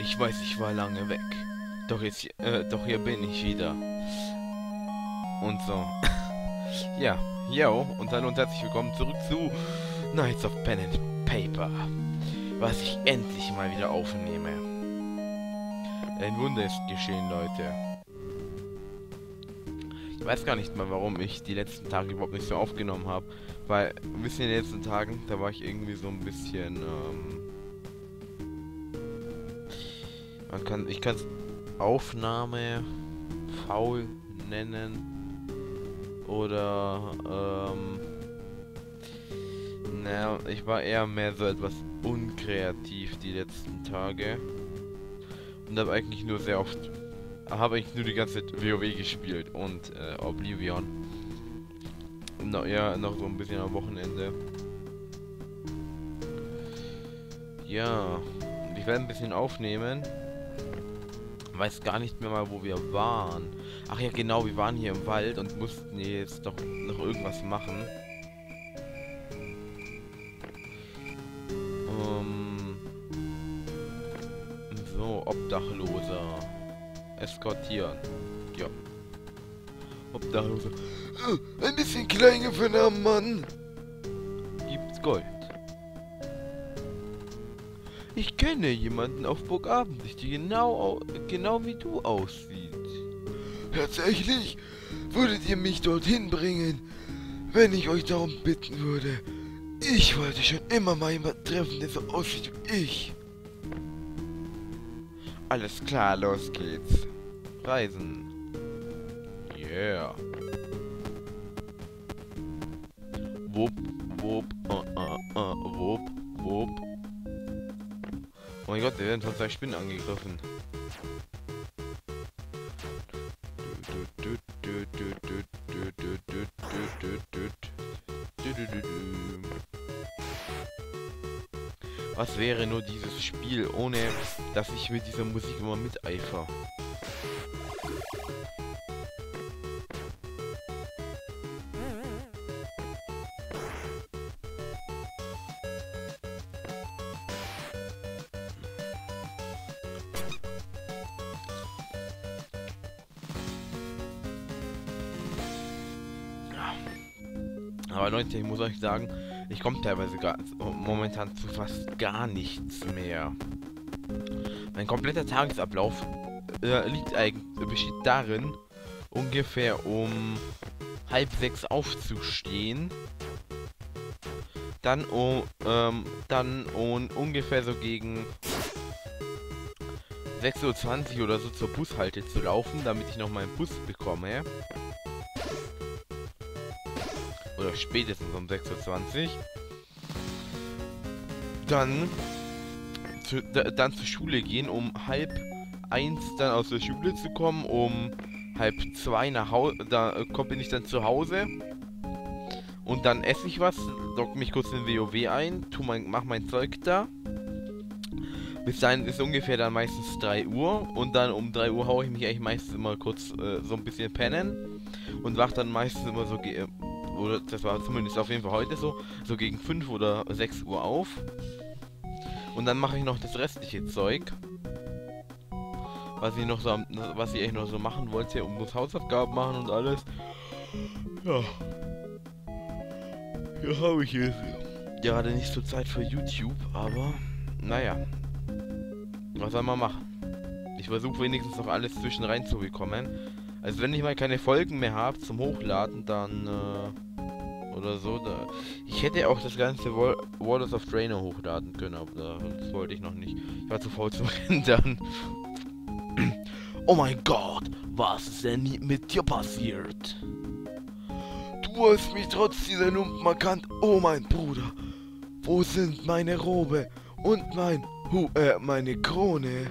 Ich weiß, ich war lange weg. Doch jetzt, äh, doch hier bin ich wieder. Und so. ja, yo, und hallo und herzlich willkommen zurück zu Knights of Pen and Paper. Was ich endlich mal wieder aufnehme. Ein Wunder ist geschehen, Leute. Ich weiß gar nicht mal, warum ich die letzten Tage überhaupt nicht so aufgenommen habe. Weil, ein bisschen in den letzten Tagen, da war ich irgendwie so ein bisschen, ähm, man kann, ich kann Aufnahme faul nennen oder ähm, naja, ich war eher mehr so etwas unkreativ die letzten Tage und habe eigentlich nur sehr oft habe eigentlich nur die ganze Zeit WoW gespielt und äh, Oblivion. No, ja, noch so ein bisschen am Wochenende. Ja, ich werde ein bisschen aufnehmen weiß gar nicht mehr mal, wo wir waren. Ach ja, genau, wir waren hier im Wald und mussten jetzt doch noch irgendwas machen. Ähm, so, Obdachloser. Eskortieren. Ja. Obdachloser. Ein bisschen kleiner für Mann. Gibt's Gold. Ich kenne jemanden auf Burg Abendlicht, die genau, genau wie du aussieht. Tatsächlich? Würdet ihr mich dorthin bringen, wenn ich euch darum bitten würde? Ich wollte schon immer mal jemanden treffen, der so aussieht wie ich. Alles klar, los geht's. Reisen. Yeah. Gott, wir werden von zwei Spinnen angegriffen. Was wäre nur dieses Spiel, ohne dass ich mit dieser Musik immer miteifer? Aber Leute, ich muss euch sagen, ich komme teilweise gar, momentan zu fast gar nichts mehr. Mein kompletter Tagesablauf äh, liegt eigentlich, besteht darin, ungefähr um halb sechs aufzustehen. Dann um, ähm, dann um ungefähr so gegen 6.20 Uhr oder so zur Bushalte zu laufen, damit ich noch meinen Bus bekomme. Oder spätestens um 6.20 Uhr. Dann, zu, da, dann zur Schule gehen, um halb eins dann aus der Schule zu kommen, um halb zwei nach Hause, da äh, bin ich dann zu Hause. Und dann esse ich was, log mich kurz in WoW ein, tu mein, mach mein Zeug da. Bis dahin ist ungefähr dann meistens 3 Uhr und dann um 3 Uhr haue ich mich eigentlich meistens immer kurz äh, so ein bisschen pennen und wach dann meistens immer so oder das war zumindest auf jeden Fall heute so, so gegen 5 oder 6 Uhr auf. Und dann mache ich noch das restliche Zeug. Was ich noch so, was ich echt noch so machen wollte, und muss Hausaufgaben machen und alles. Ja. Hier habe ich es. Gerade nicht so Zeit für YouTube, aber naja. Was soll man machen? Ich versuche wenigstens noch alles zwischen rein zu bekommen. Also wenn ich mal keine Folgen mehr habe zum Hochladen, dann äh, oder so. Da. Ich hätte auch das ganze Wall Waters of Draenor hochladen können, aber das wollte ich noch nicht. Ich war zu faul zum Rendern. oh mein Gott, was ist denn mit dir passiert? Du hast mich trotz dieser Lumpen erkannt. Oh mein Bruder, wo sind meine Robe und mein Hu äh, meine Krone?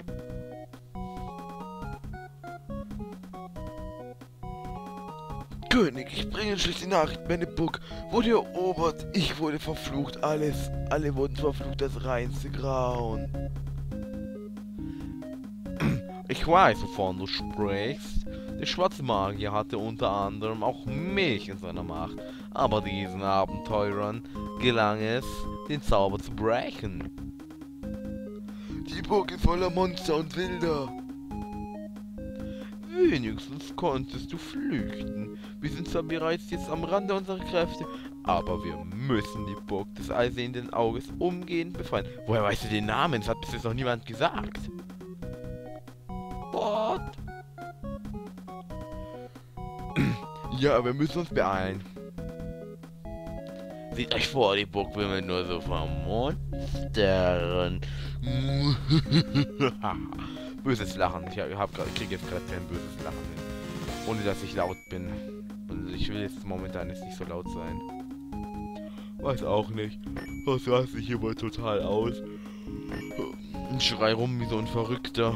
König, ich bringe schlechte Nachricht. Meine Burg wurde erobert. Ich wurde verflucht. Alles, alle wurden verflucht. Das reinste Grauen. Ich weiß, wovon du sprichst. Der schwarze Magier hatte unter anderem auch mich in seiner Macht. Aber diesen Abenteurern gelang es, den Zauber zu brechen. Die Burg ist voller Monster und Wilder. Wenigstens konntest du flüchten. Wir sind zwar bereits jetzt am Rande unserer Kräfte, aber wir müssen die Burg des allsehenden Auges umgehend befreien. Woher weißt du den Namen? Das hat bis jetzt noch niemand gesagt. What? Ja, wir müssen uns beeilen. Seht euch vor, die Burg wimmelt nur so von Monstern. böses Lachen. Ich, ich krieg jetzt gerade kein böses Lachen hin. Ohne dass ich laut bin. Und ich will jetzt momentan jetzt nicht so laut sein. Weiß auch nicht. Was raste ich immer total aus. Und schrei rum wie so ein Verrückter.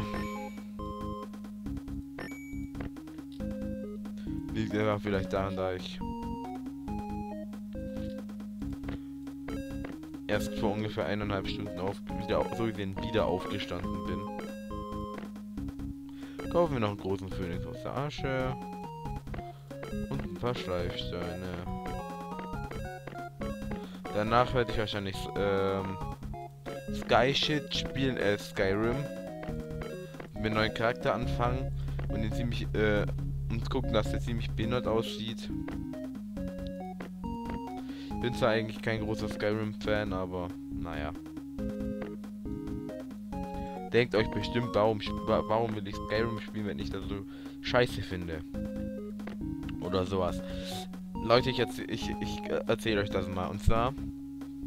Liegt einfach vielleicht daran, da ich erst vor ungefähr eineinhalb Stunden auf, wieder so gesehen wieder aufgestanden bin. Kaufen wir noch einen großen Phönix aus der Asche. Und ein paar Schleifsteine. Danach werde ich wahrscheinlich ähm, Sky Shit spielen, äh, Skyrim. Mit einem neuen Charakter anfangen und den ziemlich, äh, und gucken, dass der ziemlich behindert aussieht. Bin zwar eigentlich kein großer Skyrim-Fan, aber naja. Denkt euch bestimmt, warum, warum will ich Skyrim spielen, wenn ich das so scheiße finde. Oder sowas. Leute, ich, erzähl, ich, ich erzähle euch das mal. Und zwar,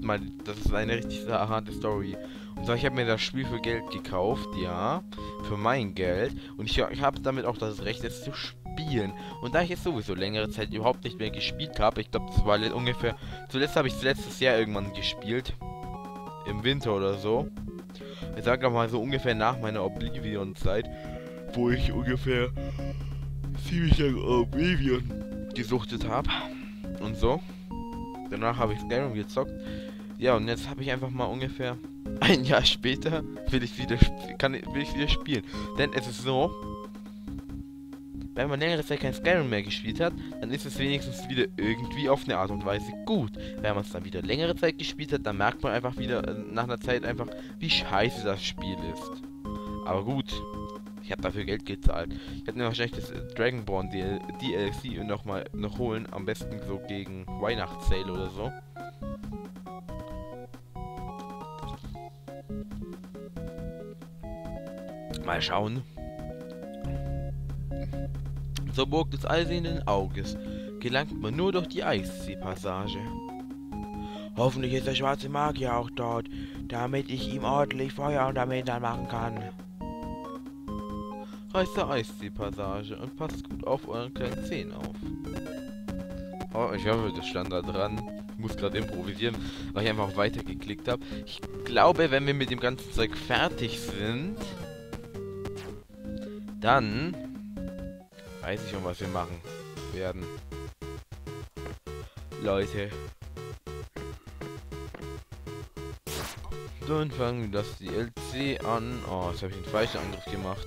mal, das ist eine richtig harte Story. Und zwar, ich habe mir das Spiel für Geld gekauft, ja. Für mein Geld. Und ich, ich habe damit auch das Recht, es zu spielen. Und da ich jetzt sowieso längere Zeit überhaupt nicht mehr gespielt habe, ich glaube, das war ungefähr... Zuletzt habe ich letztes Jahr irgendwann gespielt. Im Winter oder so. Ich sage mal so ungefähr nach meiner Oblivion-Zeit, wo ich ungefähr ziemlich lang Oblivion gesuchtet habe. Und so. Danach habe ich Skyrim gezockt. Ja, und jetzt habe ich einfach mal ungefähr ein Jahr später will ich wieder kann will ich wieder spielen. Denn es ist so, wenn man längere Zeit kein Skyrim mehr gespielt hat, dann ist es wenigstens wieder irgendwie auf eine Art und Weise gut. Wenn man es dann wieder längere Zeit gespielt hat, dann merkt man einfach wieder äh, nach einer Zeit einfach, wie scheiße das Spiel ist. Aber gut, ich habe dafür Geld gezahlt. Ich hätte mir wahrscheinlich das äh, Dragonborn DL DLC nochmal noch holen, am besten so gegen Weihnachtssale oder so. Mal schauen. Zur Burg des allsehenden Auges gelangt man nur durch die Eisseepassage. Hoffentlich ist der schwarze Magier auch dort, damit ich ihm ordentlich Feuer unter Hintern machen kann. Reißt der Eisseepassage und passt gut auf euren kleinen Zehen auf. Oh, ich hoffe, das stand da dran. Ich muss gerade improvisieren, weil ich einfach weitergeklickt habe. Ich glaube, wenn wir mit dem ganzen Zeug fertig sind, dann weiß ich schon, was wir machen werden. Leute. Dann fangen wir das DLC an. Oh, jetzt habe ich den falschen Angriff gemacht.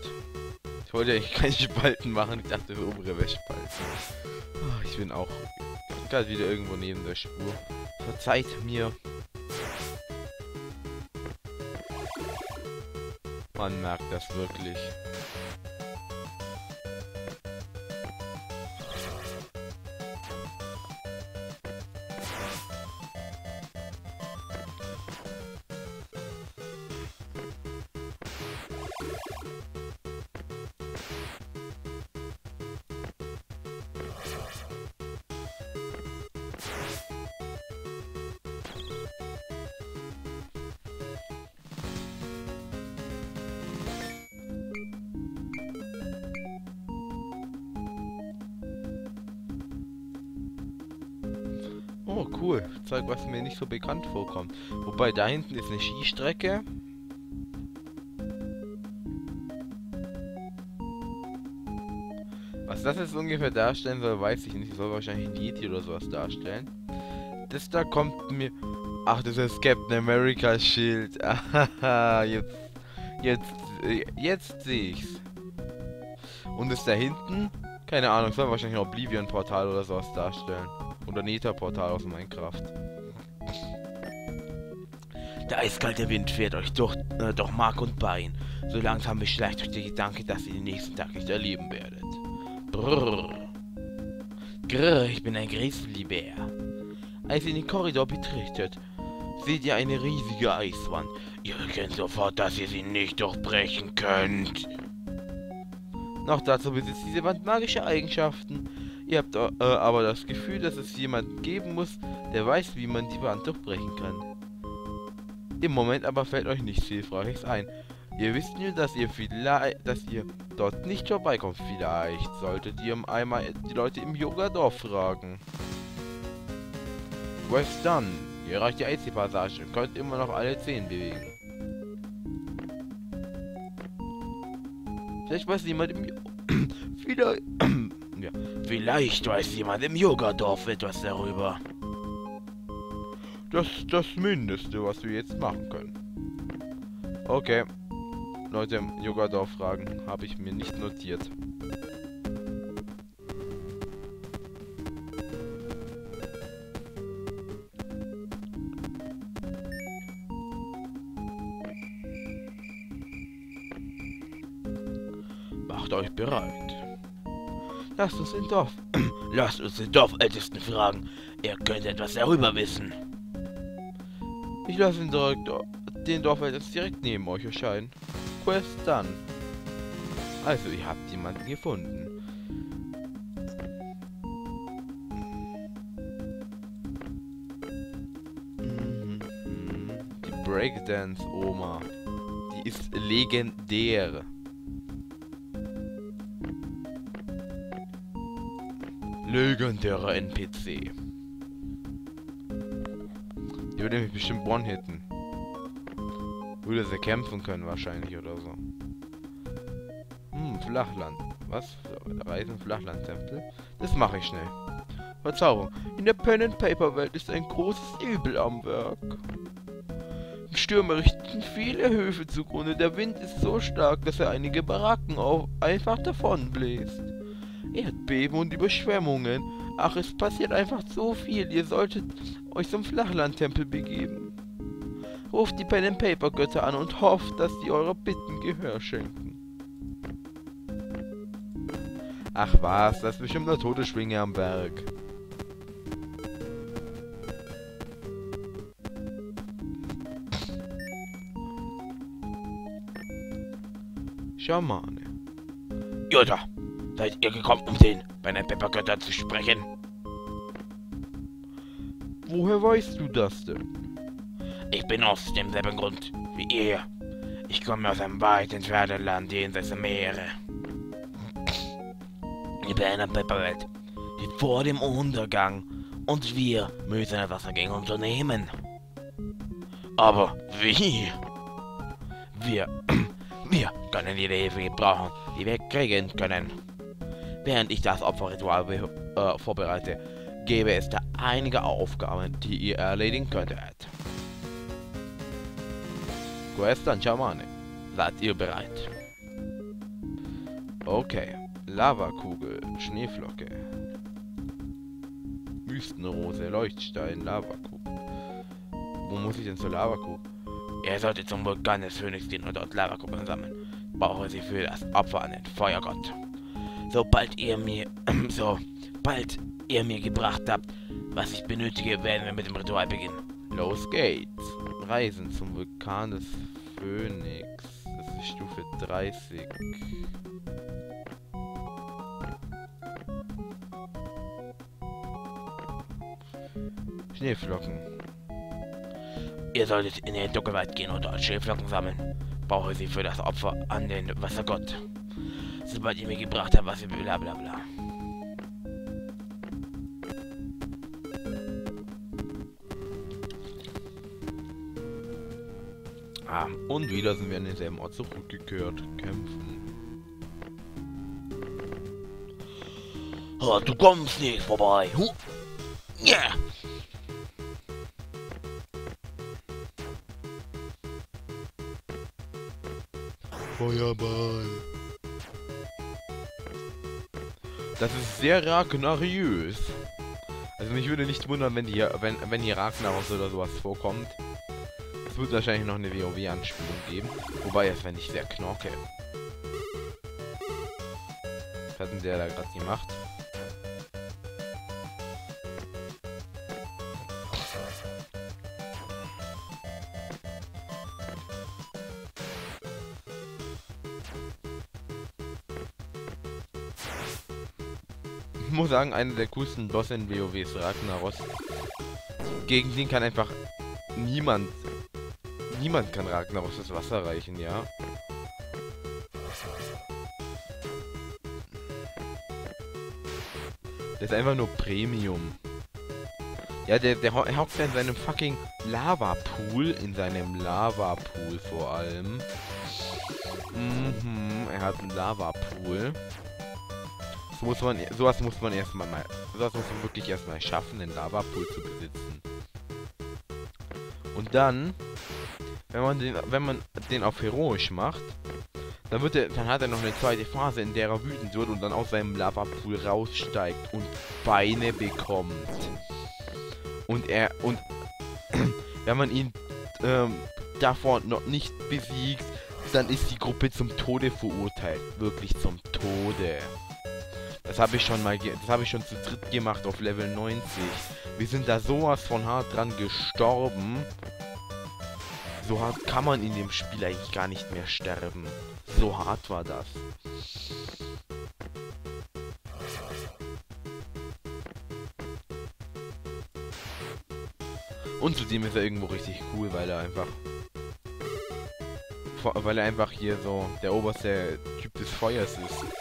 Ich wollte eigentlich keine Spalten machen. Ich dachte, obere Wäschspalten. Oh, ich bin auch gerade wieder irgendwo neben der Spur. Verzeiht mir. Man merkt das wirklich. Oh, cool. Zeug, was mir nicht so bekannt vorkommt. Wobei, da hinten ist eine Skistrecke. Was das jetzt ungefähr darstellen soll, weiß ich nicht. Ich soll wahrscheinlich ein Yeti oder sowas darstellen. Das da kommt mir... Ach, das ist Captain America Schild. Jetzt... Jetzt... Jetzt sehe ich's. Und das da hinten? Keine Ahnung, soll wahrscheinlich ein Oblivion-Portal oder sowas darstellen. Oder Neta-Portal aus Minecraft. Der eiskalte Wind fährt euch durch, äh, durch Mark und Bein. So langsam beschleicht euch der Gedanke, dass ihr den nächsten Tag nicht erleben werdet. Brrr. Grrr, ich bin ein Grizzlybär. Als ihr den Korridor betretet, seht ihr eine riesige Eiswand. Ihr erkennt sofort, dass ihr sie nicht durchbrechen könnt. Noch dazu besitzt diese Wand magische Eigenschaften. Ihr habt äh, aber das Gefühl, dass es jemanden geben muss, der weiß, wie man die Wand durchbrechen kann. Im Moment aber fällt euch nichts Hilfreiches ein. Ihr wisst nur, dass ihr vielleicht, dass ihr dort nicht vorbeikommt. Vielleicht solltet ihr einmal die Leute im Yoga-Dorf fragen. Quest done. Ihr erreicht die AC-Passage und könnt immer noch alle 10 bewegen. Vielleicht weiß jemand im... Vielleicht... ja. Vielleicht weiß jemand im Yoga-Dorf etwas darüber. Das ist das Mindeste, was wir jetzt machen können. Okay. Leute im Yoga-Dorf fragen, habe ich mir nicht notiert. Macht euch bereit. Lasst uns den Dorf... Lasst uns den Dorfältesten fragen. Er könnte etwas darüber wissen. Ich lasse den, direkt, den Dorfältesten direkt neben euch erscheinen. Quest done. Also, ihr habt jemanden gefunden. Mhm. Die Breakdance-Oma. Die ist legendär. Legendärer NPC. Die würde mich bestimmt one-hitten. Würde sie kämpfen können wahrscheinlich oder so. Hm, Flachland. Was? Reisen Flachlandtempel? Das mache ich schnell. Verzauberung. In der Pen-and-Paper-Welt ist ein großes Übel am Werk. Stürme richten viele Höfe zugrunde. Der Wind ist so stark, dass er einige Baracken auf einfach davon bläst. Erdbeben und Überschwemmungen. Ach, es passiert einfach so viel. Ihr solltet euch zum Flachlandtempel begeben. Ruft die Pen-and-Paper-Götter an und hofft, dass die eure Bitten Gehör schenken. Ach was, das ist bestimmt eine tote Schwinge am Berg. Schamane. Jutta, seid ihr gekommen, um den Pen-and-Paper-Götter zu sprechen? Woher weißt du das denn? Ich bin aus demselben Grund wie ihr. Ich komme aus einem weit entfernten Land jenseits der Meere. Die Berner Pepperwelt steht vor dem Untergang und wir müssen etwas dagegen unternehmen. Aber wie? Wir, wir können jede Hilfe gebrauchen, die wir kriegen können. Während ich das Opferritual äh, vorbereite, gäbe es da einige Aufgaben, die ihr erledigen könntet. Quest an Schamane. Seid ihr bereit? Okay. Lavakugel, Schneeflocke. Wüstenrose, Leuchtstein, Lavakugel. Wo muss ich denn zur Lavakugel? Ihr solltet zum Vulkan des Phönix gehen und dort Lavakugeln sammeln. Brauche sie für das Opfer an den Feuergott. Sobald ihr mir, sobald ihr mir gebracht habt, was ich benötige, werden wir mit dem Ritual beginnen. Los geht's. Reisen zum Vulkan des Phönix. Das ist Stufe 30. Schneeflocken. Ihr solltet in den Dunkelwald gehen und dort Schneeflocken sammeln. Brauche sie für das Opfer an den Wassergott. Sobald ihr mir gebracht habt, was ihr bla bla bla. Ah, und wieder sind wir an denselben Ort zurückgekehrt. Kämpfen. Oh, du kommst nicht vorbei. Huh. Yeah. Feuerball. Das ist sehr ragnariös. Also mich würde nicht wundern, wenn die wenn, wenn hier Ragnarok oder sowas vorkommt. es wird wahrscheinlich noch eine WoW-Anspielung geben. Wobei, es wäre nicht sehr knorke. Was hat denn der da gerade gemacht? Muss sagen, einer der coolsten Bosse in WoW ist Ragnaros. Gegen den kann einfach niemand, niemand kann Ragnaros das Wasser reichen, ja. Der ist einfach nur Premium. Ja, der, der hockt in seinem fucking Lavapool, in seinem Lavapool vor allem. Mhm, er hat einen Lavapool. So muss man, sowas muss man erstmal mal, sowas muss man wirklich erstmal schaffen, den Lavapool zu besitzen. Und dann, wenn man den, wenn man den auf heroisch macht, dann wird er, dann hat er noch eine zweite Phase, in der er wütend wird und dann aus seinem Lavapool raussteigt und Beine bekommt. Und er, und wenn man ihn ähm, davor noch nicht besiegt, dann ist die Gruppe zum Tode verurteilt. Wirklich zum Tode. Das habe ich schon mal, das habe ich schon zu dritt gemacht auf Level 90. Wir sind da sowas von hart dran gestorben. So hart kann man in dem Spiel eigentlich gar nicht mehr sterben. So hart war das. Und zudem ist er irgendwo richtig cool, weil er einfach... Weil er einfach hier so der oberste Typ des Feuers ist.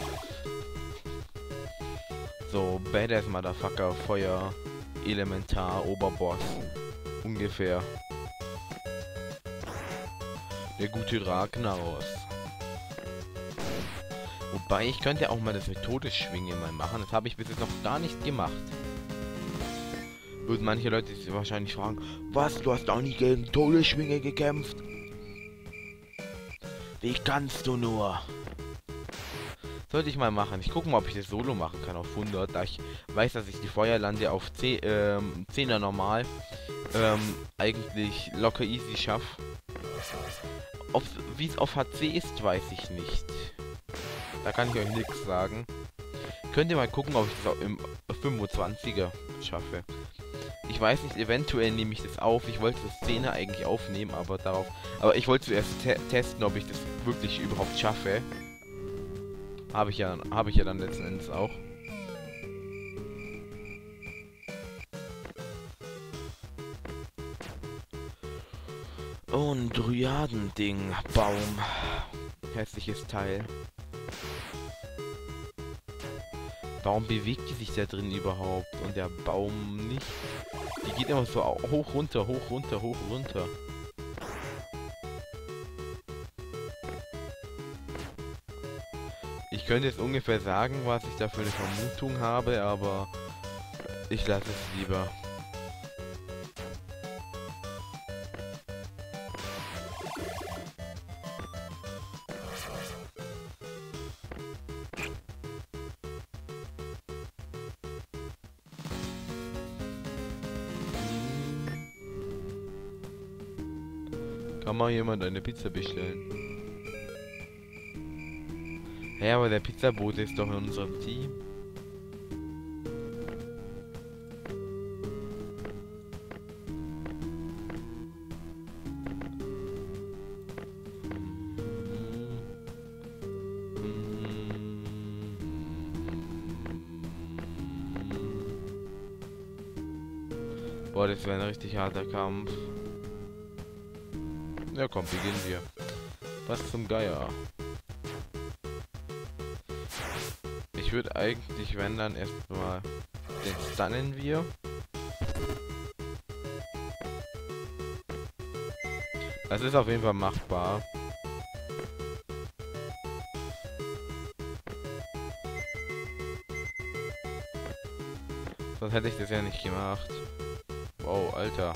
So, Badass Motherfucker, Feuer, Elementar, Oberboss. Ungefähr. Der gute Ragnaros. Wobei, ich könnte auch mal das mit Todesschwinge mal machen. Das habe ich bis jetzt noch gar nicht gemacht. Würden manche Leute sich wahrscheinlich fragen, was, du hast auch nicht gegen Todesschwinge gekämpft? Wie kannst du nur? Sollte ich mal machen. Ich gucke mal, ob ich das Solo machen kann auf 100, da ich weiß, dass ich die Feuerlande auf 10, ähm, 10er normal ähm, eigentlich locker easy schaffe. Wie es auf HC ist, weiß ich nicht. Da kann ich euch nichts sagen. Könnt ihr mal gucken, ob ich das auch im 25er schaffe. Ich weiß nicht, eventuell nehme ich das auf. Ich wollte das 10er eigentlich aufnehmen, aber darauf... Aber ich wollte zuerst te testen, ob ich das wirklich überhaupt schaffe. Habe ich ja, habe ich ja dann letzten Endes auch. Ein Dryadending. Baum. Hässliches Teil. Warum bewegt die sich da drin überhaupt? Und der Baum nicht? Die geht immer so hoch, runter, hoch, runter, hoch, runter. Könnte jetzt ungefähr sagen, was ich da für eine Vermutung habe, aber ich lasse es lieber. Kann mal jemand eine Pizza bestellen? Hä, aber der Pizzabote ist doch in unserem Team. Boah, das wäre ein richtig harter Kampf. Ja komm, beginnen wir. Was zum Geier. Ich würde eigentlich, wenn dann erstmal den stunnen wir. Das ist auf jeden Fall machbar. Sonst hätte ich das ja nicht gemacht. Wow, Alter.